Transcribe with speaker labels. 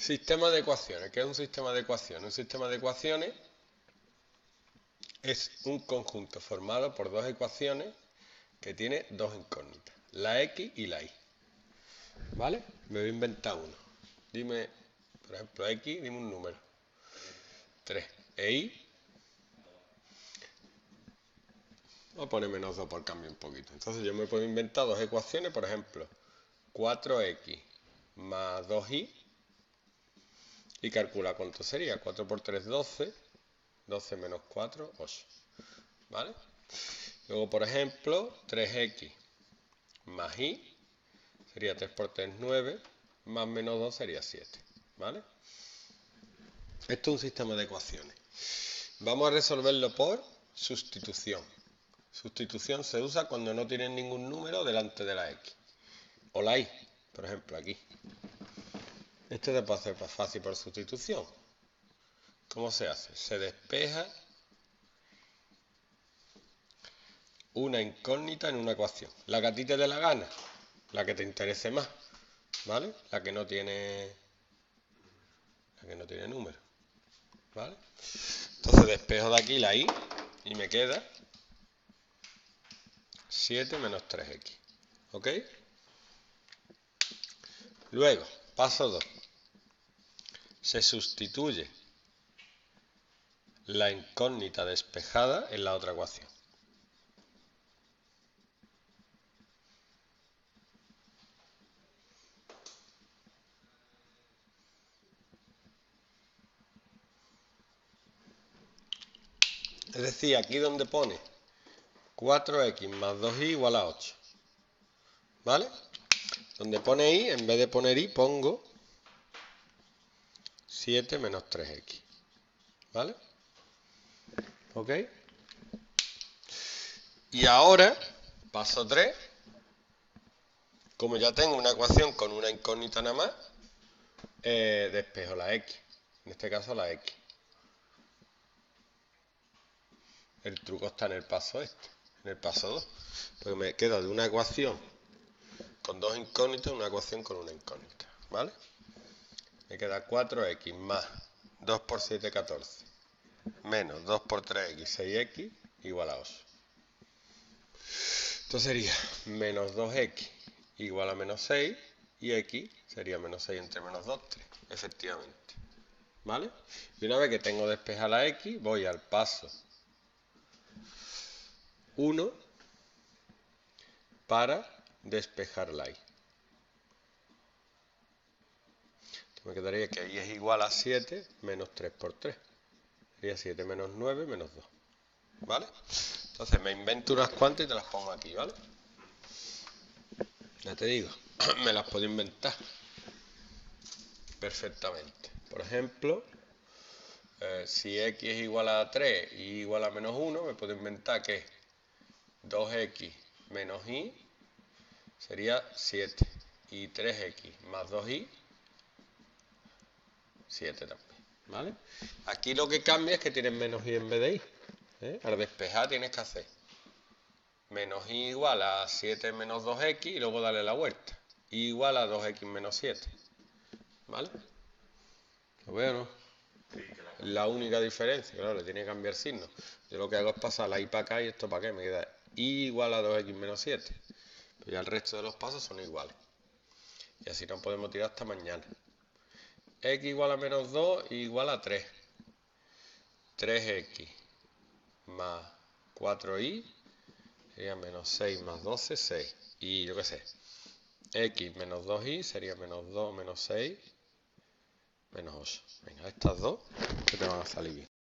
Speaker 1: Sistema de ecuaciones. ¿Qué es un sistema de ecuaciones? Un sistema de ecuaciones es un conjunto formado por dos ecuaciones que tiene dos incógnitas, la x y la y. ¿Vale? Me voy a inventar uno. Dime, por ejemplo, x, dime un número. 3. E y. Voy a poner menos 2 por cambio un poquito. Entonces yo me puedo inventar dos ecuaciones, por ejemplo, 4x más 2y y calcula cuánto sería. 4 por 3, 12. 12 menos 4, 8. ¿Vale? Luego, por ejemplo, 3x más y sería 3 por 3, 9. Más menos 2 sería 7. ¿Vale? Esto es un sistema de ecuaciones. Vamos a resolverlo por sustitución. Sustitución se usa cuando no tienen ningún número delante de la x. O la y, por ejemplo, aquí. Este se puede hacer fácil por sustitución. ¿Cómo se hace? Se despeja una incógnita en una ecuación. La que a ti te dé la gana, la que te interese más, ¿vale? La que no tiene la que no tiene número, ¿vale? Entonces despejo de aquí la i y me queda 7 menos 3x, ¿ok? Luego, paso 2 se sustituye la incógnita despejada en la otra ecuación. Es decir, aquí donde pone 4x más 2y igual a 8. ¿Vale? Donde pone y, en vez de poner y, pongo 7 menos 3x. ¿Vale? ¿Ok? Y ahora, paso 3. Como ya tengo una ecuación con una incógnita nada más, eh, despejo la x. En este caso la x. El truco está en el paso este, en el paso 2. Porque me queda de una ecuación con dos incógnitas, una ecuación con una incógnita. ¿Vale? Me queda 4x más 2 por 7, 14, menos 2 por 3x, 6x, igual a 8. Esto sería menos 2x igual a menos 6 y x sería menos 6 entre menos 2, 3, efectivamente. ¿Vale? Y una vez que tengo despejada la x, voy al paso 1 para despejar la y. me quedaría que y es igual a 7 menos 3 por 3. Sería 7 menos 9 menos 2. ¿Vale? Entonces me invento unas cuantas y te las pongo aquí, ¿vale? Ya te digo, me las puedo inventar perfectamente. Por ejemplo, eh, si x es igual a 3 y igual a menos 1, me puedo inventar que 2x menos y sería 7 y 3x más 2y 7 también. ¿Vale? Aquí lo que cambia es que tienes menos i en vez de i. ¿eh? Al despejar tienes que hacer menos i igual a 7 menos 2x y luego darle la vuelta. i igual a 2x menos 7. ¿Vale? ¿Lo veo no? la única diferencia, claro, le tiene que cambiar signo. Yo lo que hago es pasar la i para acá y esto para qué. Me queda i igual a 2x menos 7. Pero ya el resto de los pasos son iguales. Y así nos podemos tirar hasta mañana x igual a menos 2 igual a 3. 3x más 4y sería menos 6 más 12, 6. Y yo qué sé, x menos 2y sería menos 2 menos 6 menos 8. Venga, estas dos que te van a salir bien.